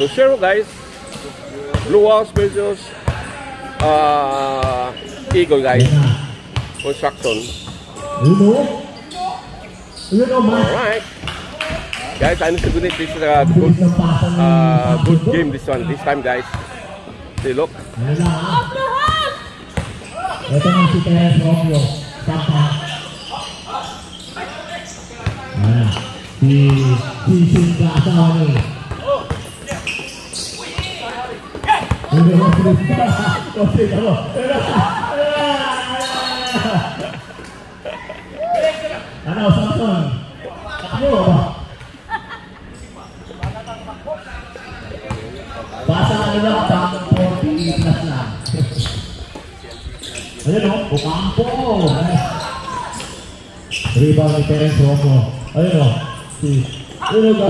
to zero guys. Blue Walls versus uh, Eagle guys. Construction. Uno. Uno mas. Alright. Guys, I need to finish this uh, good, uh, good game this one. This time guys. See look. Ito na si Teres Romeo. Si si Singa ni. Hindi mo sinisa. O sige mo. Ano, Samson? Ano ba? Basa ano lang, tamang 40 plus lang. Ayun o, Ocampo. Rebound ni Terence Romo. Ayun o, si... Ayun o,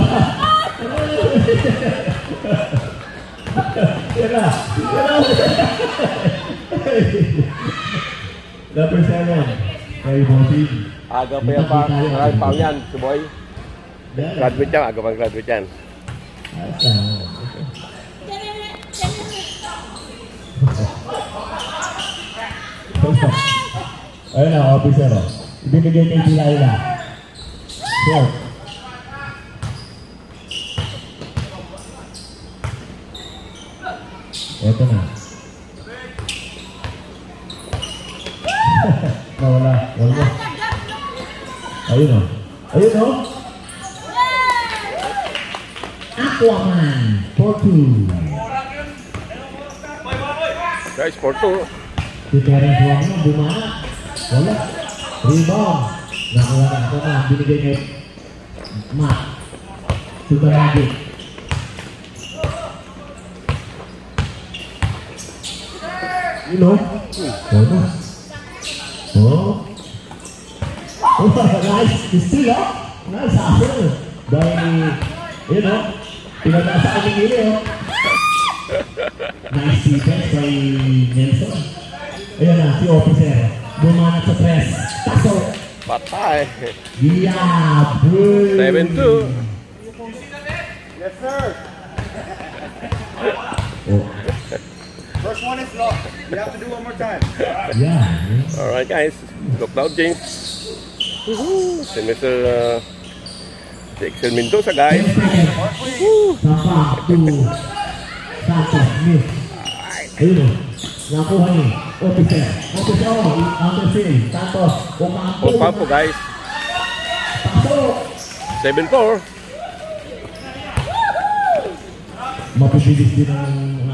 Yan na, yan na. Number seven. Kay Bobby. Aga pa yan pa. Marami pa yan. Si boy. Graduate yan. Aga pang graduate yan. Ayun na, officer. oh. Kay Delilah. Short. Ito na. Nawala. Wala. Ayun o. Ayun o. Aquaman. For two. Guys, for two. Si Terence Wong na bumana. Wala. Rebound. Nakuha na ako na. Binigay kay Matt. Super You know? Oh. Oh. Nice. Still, oh. Nice hustle. By, you know, ka ng gili, oh. Nice defense by Nelson. Ayan na, si officer. Bumanat sa press. Taso. Patay. Yeah, boy. 7-2. Yes, sir. Oh, First one is locked. You have to do one more time. yeah. Alright guys. Look out James. Woohoo! Si Mr. Uh, si Excel Mendoza guys. Sapa to Ayun. Nakuha ni officer. Officer, oh, officer. Santos. Ocampo. Ocampo guys. Pasok. 7-4. Mapipilis din ang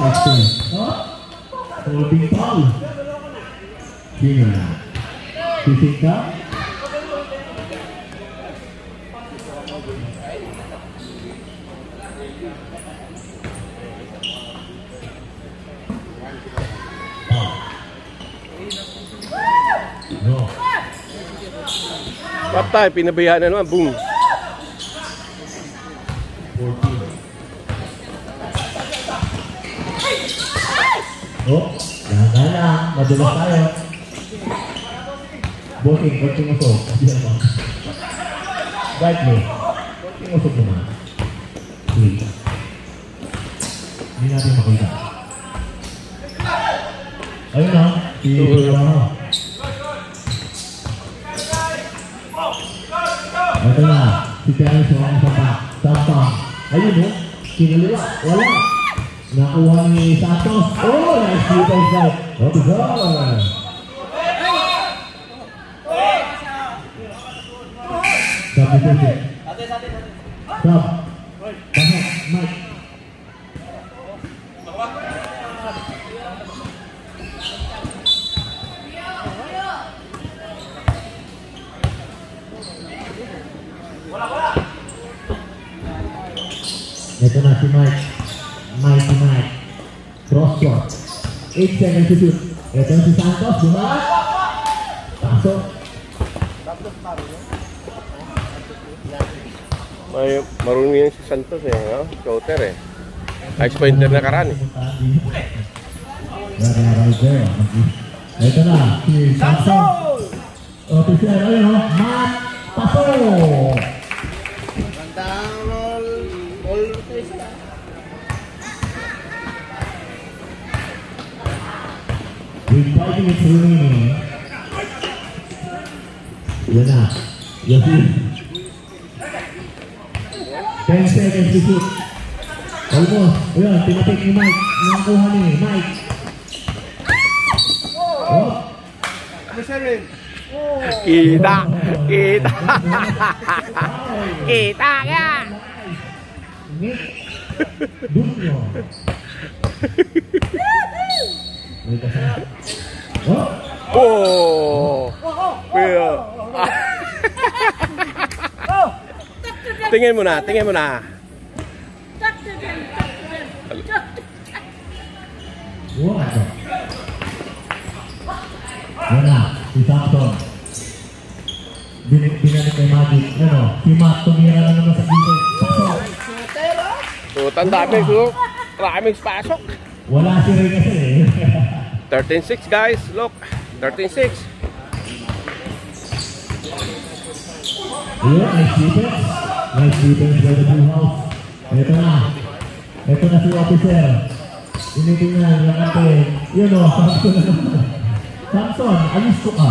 Oh, holding foul. Ka? No. Patay. Pinabayaan na naman. Boom. 14. O, nakakala. Madulas tayo. Bossing, bossing mo to. Hindi naman. Right mo. Bossing mo to naman. Three. Hindi natin makita. Ayun na. Ito na. Ito na. Si Terence, wala sa pa. Tapang. Ayun mo. Kinaliwa. Wala. Wala. Nakuha ni Santos. Oh, nice defense by Rodriguez. Substitution. Stop. Pasok, Mike. Ito na si Mike. Mike si Mike. Cross court. 8 seconds to shoot. Ito si Santos. Bumalat. Pasok. May marunong yan si Santos eh, no? Shooter eh. Ice pointer na karan eh. Rider. Ito na si Santos. Official. Ayun o. Matt. Pasok. With 5 minutes remaining. Yan na. Yasin. 10 seconds to shoot. Almost. Ayan, tinapik ni Mike. Nakakuha ni Mike. Ano siya rin? Kita! Kita! Kita! Nick. Dunyo. Ồ. Bia. Tingin mo na, tingin mo na. Wow. Wala, itakto. Binit binalik kay Magic, ano, Pimak, tumira lang naman sa dito. Pasok. Tutan, daming, daming pasok. Wala si Ray kasi eh. 13-6 guys, look. 13-6. Yun, nice defense. Nice defense by the Blue House. Ito na. Ito na si officer. Tinitingnan yung ate. Yun o, Samson na naman. Samson, alis ko ka.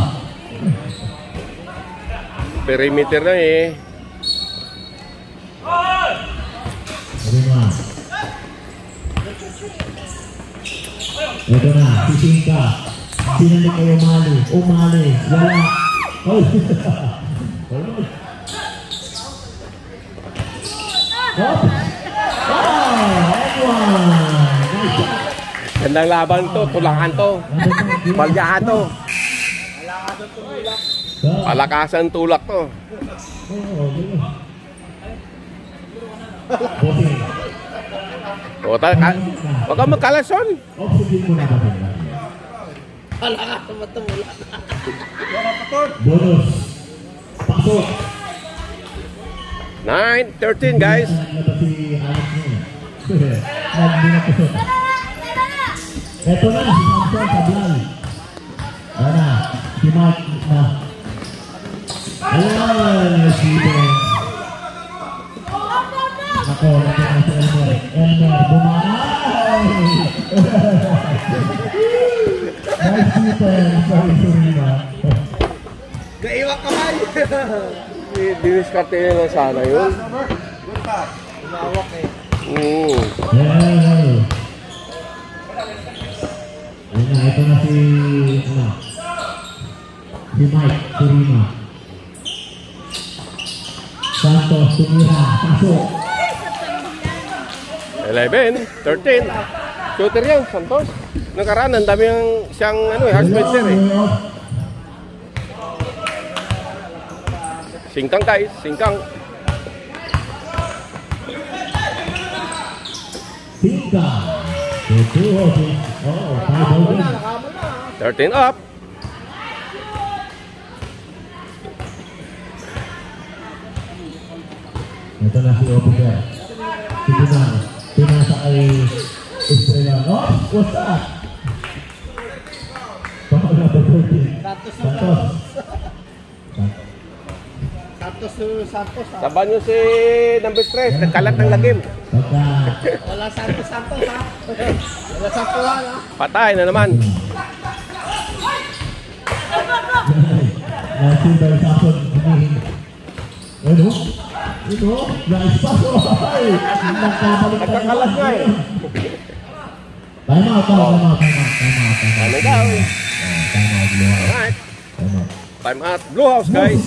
Perimeter na eh. Ano na? Ito na, sising ka. Sinalik kayo umali. Umali. Wala. Oh. shot. Gandang laban to, tulakan to. Balyahan to. Palakasan tulak to. oh, okay. Bossing. O, ta, ka, wag kang magkalason. Na ba ba? Bonus. Pasok. 9-13 guys. Ito na, si Samson si Mark na. Ayan, si Ben. Ako, natin na nice defense, sorry, sorry na. Gaiwak kamay. Diniskarte nila na sana yun. Good pass. Umawak eh. Mm. Yeah. Ayan na, ito na si, ano, si Mike Turima. Santos, tumira, pasok. 11, 13. Shooter yan, Santos. Nakaraan, ang dami yung siyang ano, eh, hard spencer eh. Singkang guys, singkang. Over. 13 up. Ito na si. Oh, na ba 13? Santos Santos. Santos to Santos. ah. Saban nyo si number 3, nagkalat ng lagim. Wala Santos Santos ha. Wala Santos ha. Patay na naman. Sapon. Ano? Ito, na-espaso. Ay, nakakabalik. Nagkakalat nga eh. Tama, tama, tama, tama, tama, tama. Ano daw eh? Tama, blue house. Time out, blue house guys.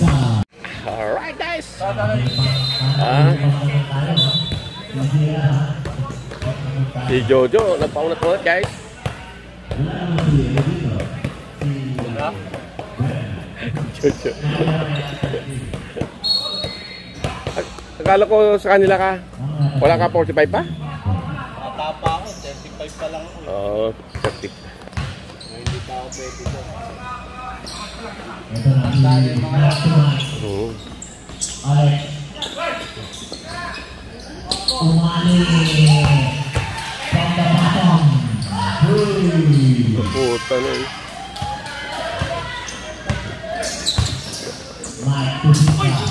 Alright guys. Ah. Si Jojo, nagpaunat mo guys. Jojo. Akala ko sa kanila ka. Wala ka 45 pa? Bata pa ako, 35 pa lang ako. Oo, 30. Hindi pa ako pwede ko. Ito na, si last match. Oo. Bottom. Hey. Puta na eh. Mike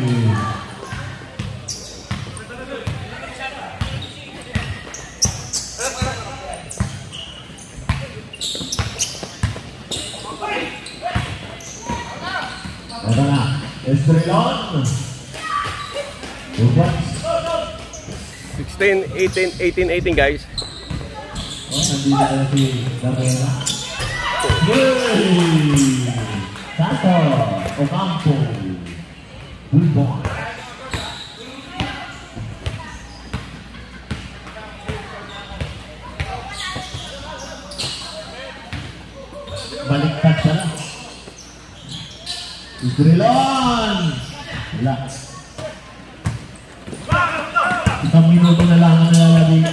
Estrelon. 16, 18, 18, 18 guys. Oh, nandito na si Gabriela. Yay! Sato. Ocampo. Isdrilon! Wala. Isang minuto na lang ang nalalagay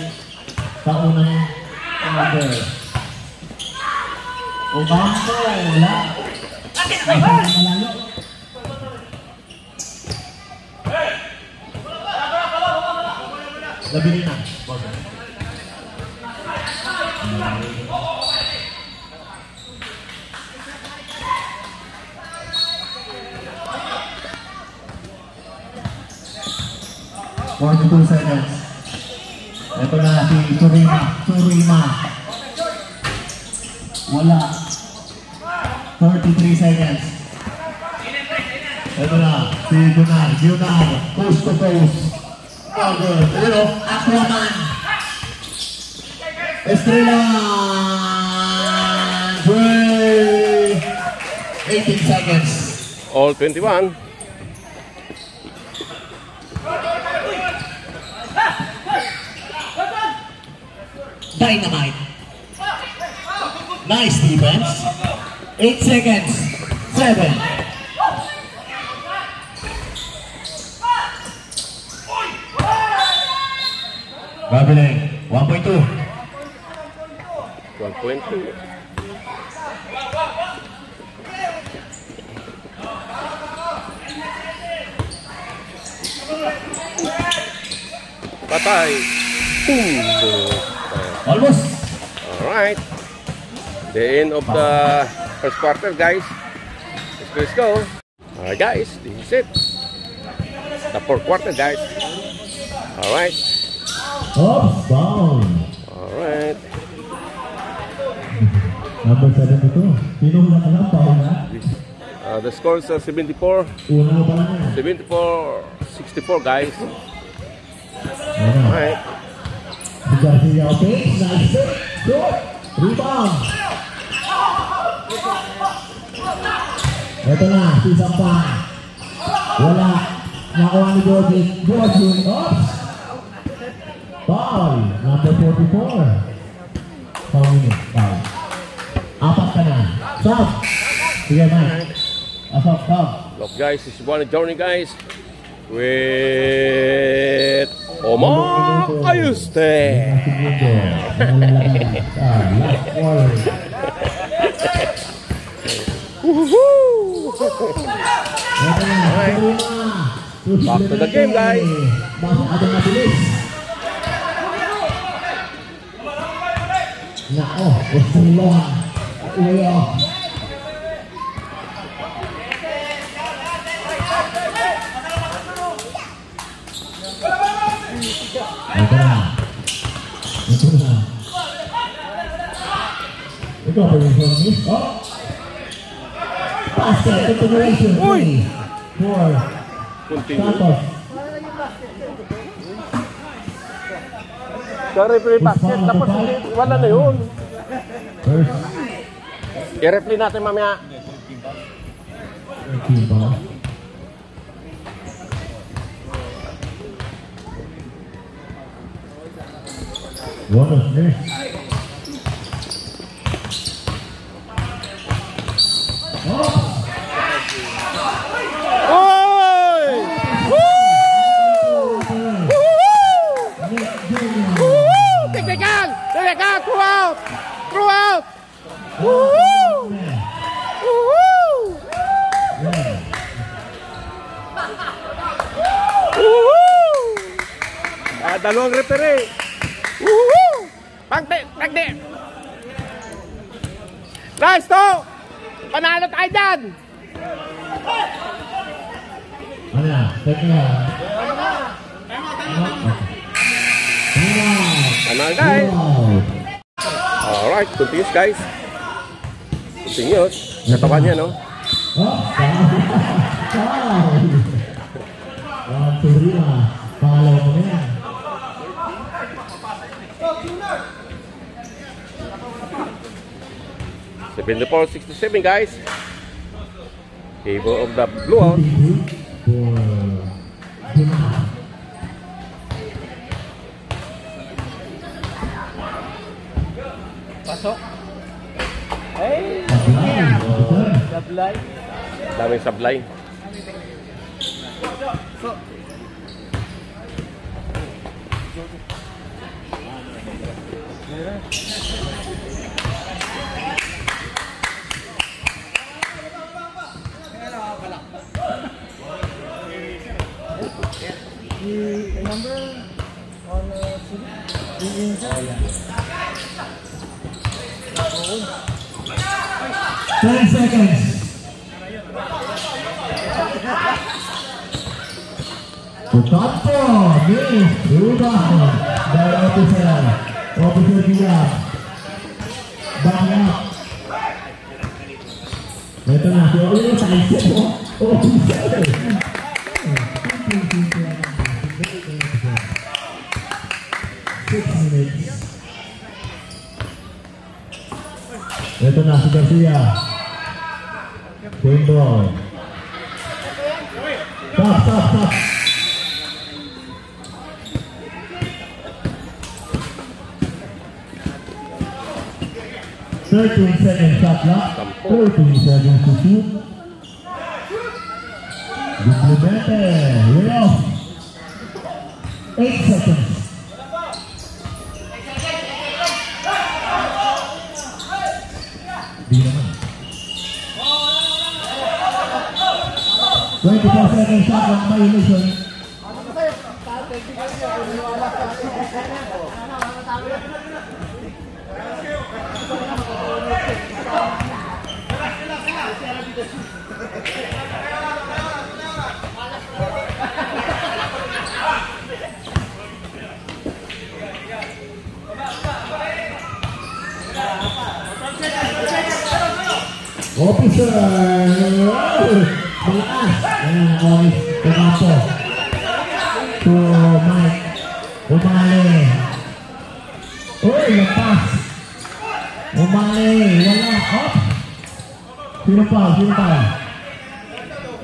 sa unang order. Obampo, wala. Masyadong Wala. 33 seconds. Ito na, si Gunnar. Gunnar, coast to coast. Oh, good. Ayun o, Aquaman. Estrella. Break. 18 seconds. All 21. Dynamite. Nice defense. 8 seconds. 7. Gabiling. 1.2. 1.2. Patay. Boom. Almost. Alright. The end of the first quarter, guys. Let's, let's go. Alright, guys. This is it. The fourth quarter, guys. Alright. Oops, down. Alright. Number 7 ito. Sino na ka lang? Paul na? Uh, the score is uh, 74. Una mo pa lang 74 64, guys. Alright. Garcia, okay. Nice. Good. Rebound. Ito na, si Sampang. Wala. Nakuha ni Gordon. Gordon, oops. Foul. Number 44. Foul minute. Foul. Apat ka na. Sub. Sige, Mike. Asap, sub. Look, guys, this is one journey, guys. With Omar Ayuste. Segundo. Nalalagay sa last quarter. Woohoo! Ito na, tuloy na. Back to the game, guys. Masyadong mabilis. Nako, gusto nila. Way off. Ito na. Ito na. Pass to continuation. Uy! For Santos. Sorry, free basket. Tapos wala na yun. I-reply natin mamaya. Diba? Oh! Woo! Yeah. Woo! Yeah. Woo! Ah, dalawang referee. Woo! Pagdi! Pagdi! Nice to! Panalo tayo! Ano. Alright, guys. Singit. Natawa niya, no? Seventy-four, sixty-seven, guys. Table of the blue out. supply. Daming supply. So, Ten seconds. Ocampo, miss, rebound dari officer, officer dia, banyak. Ito na, so ini saya officer. Six 13 4 là, 13 surtout. Seconds. Seconds. Malakas! Ayan, Oris Tumapo. To Mike. Umali. Uy, lampas. Umali. Wala. Up. Sino pa? Sino pa?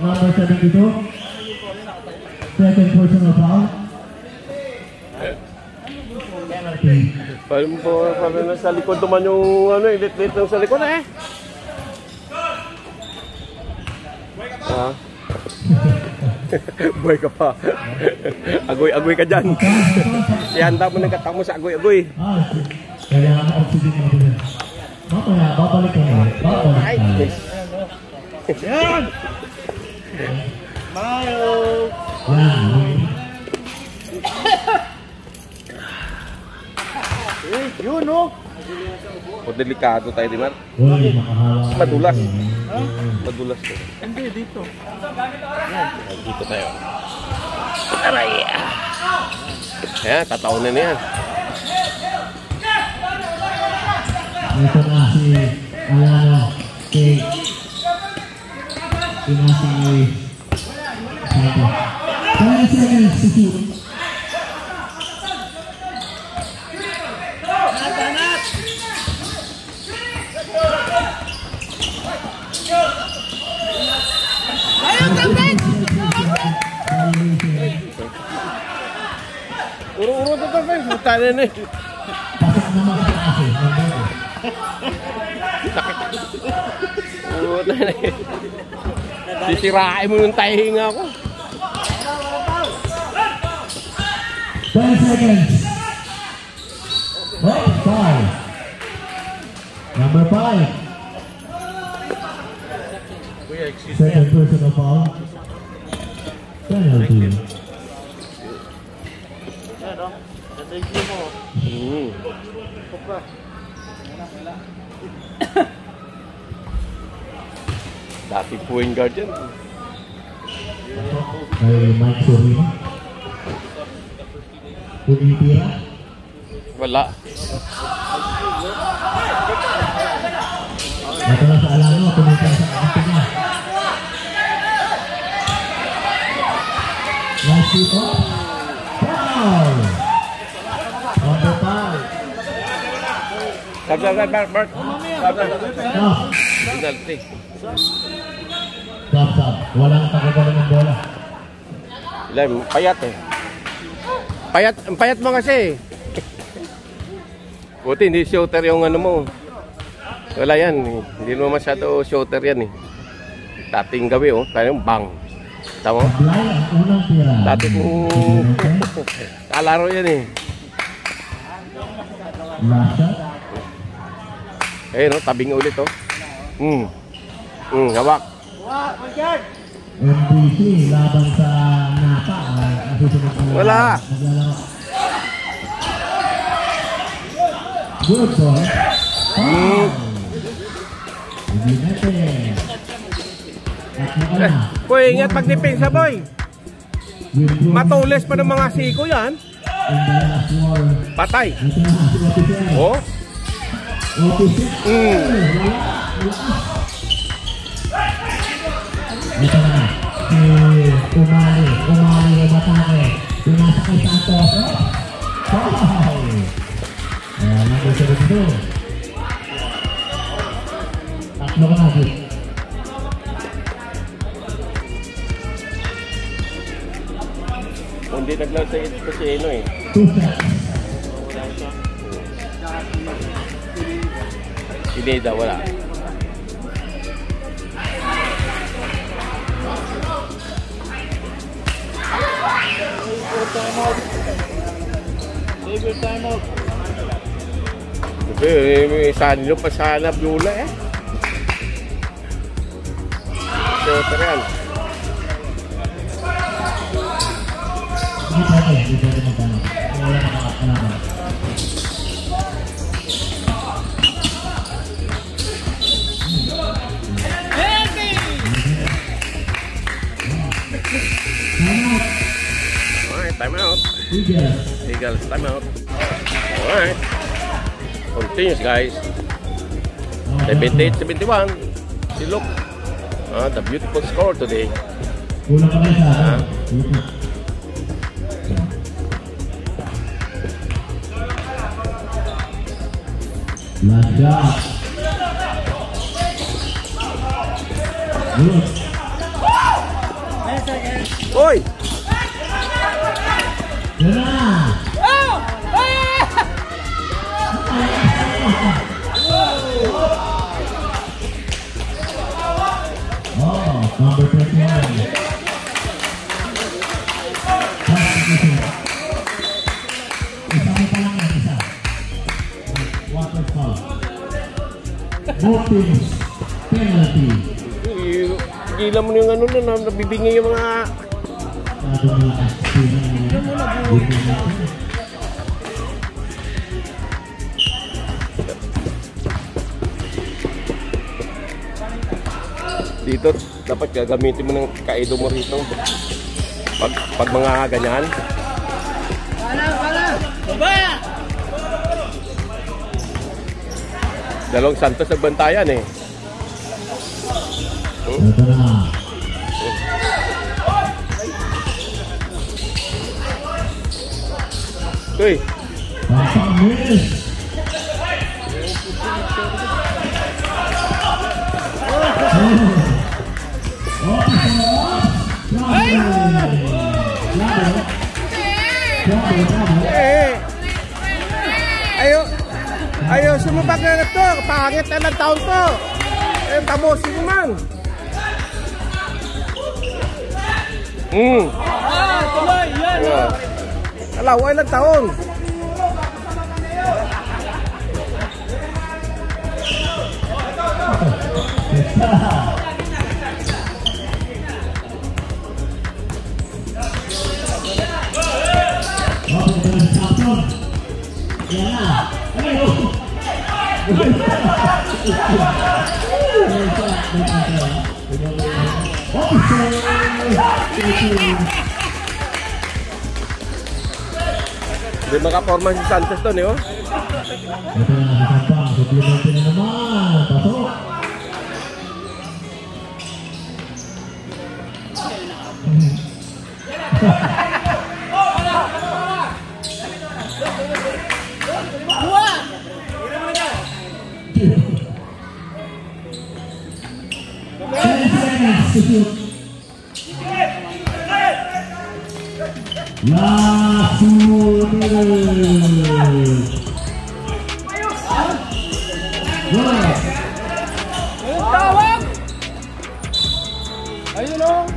Number 72. Second personal foul. Paano mo paano na sa likod naman yung ano, yung lit-lit ng sa likod eh. Boy ka pa. Agoy-agoy ka dyan. Ihanda mo ng katang mo sa agoy-agoy. Ah, kaya ang oxygen natin yan. Mamaya, babalik ka na. Babalik ka na. Yan! Miles! Yan. Eh, yun no? O delikado tayo, di makahawa. Madulas. Madulas to. Hindi, dito. Dito tayo. Aray! Ayan, tataunan na yan. Ito na si Kate. Ito na si Santo. 10 seconds to shoot. Uro-uro to to, Sisirain mo yung tahinga ko. 10 seconds. Oh, five. Number five. Second personal foul. Penalty. Hmm. Dati point guard yan. Kay Mike Sorino. Tumitira. Wala. Na sa Alano, tumitira sa. Last shoot Stop, stop, stop, Mark, Mark. Stop, stop. Penalty. Stop, stop. Walang pagkagaling ng bola. Ilan, payat eh. Payat, payat mo kasi. Buti hindi shooter yung ano mo. Wala yan. Hindi mo masyado shooter yan eh. Dating gawi oh. Yung bang. Tama. Dati kong kalaro yan eh. Shot. Ayun, no? tabing ulit, oh. Mm. Mm, hawak. MBC laban sa Napa. Ah, Wala. Good boy. Mm. Eh, boy, ingat pagdiping sa boy. Matulis pa ng mga siko yan. Patay. Oh. Mm. Ito na. Si Umali. Umali na matake. Pinasakay sa Antoso. Wow! Ayan, nag-usap ito. Tatlo ka natin. Hindi nag-love sa ito si Eno eh. Pineda, wala. Time out. Save your time out. Kasi may sanyo pa sana Biola eh. Shota real. Hindi pa rin, hindi pa rin magkano. Wala na kakakalaman. time out. Yes. You got to time out. All right. Continues, guys. 78-71. See, look. Uh, the beautiful score today. Uh, job. Ah. Teams, penalty. Gila mo yung ano na, nabibingi yung mga... Mo natin. Dito, dapat gagamitin mo ng kaido mo rito. Pag, pag mga ganyan. Dalawang Santos. Uy, Pampamis. eh, mo pag ito. Pangit na ng taon to. Eh, tamosin mo man. Hmm. Ah, tuloy, yan. Yeah. Lang taon. Okay, Hindi makaporma si Sanchez doon eh. Oh. Yung tawag. Ayun o.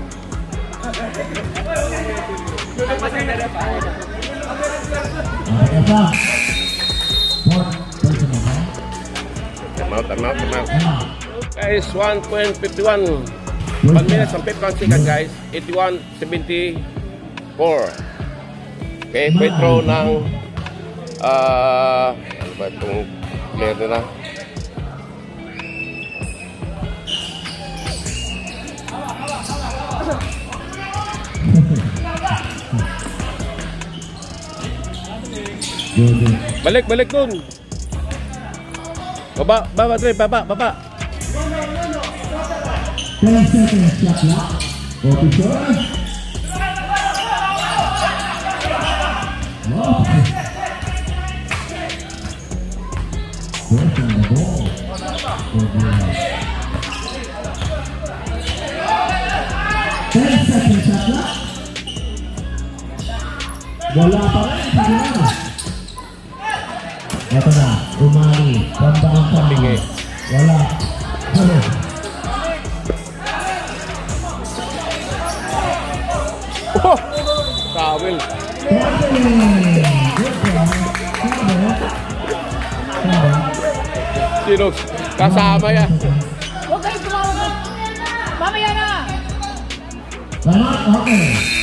Okay, pa. Fourth personal, ha? Time out, time out, time out. Guys, 1.51. 1 minutes and 51 seconds guys. 81.74. Okay, free throw ng ah ano ba itong player nila? Balik, balik dun. Baba, baba, Dre, baba, baba. 10 seconds, shot clock. Officer. First on the ball. Good, good. 10 seconds, shot clock. Wala pa rin. Sige na. Ito na, umali. Pambakang Pingi. Wala. Tawil. Sino? Kasama yan. Huwag kayo tumawag. Mamaya na. Okay.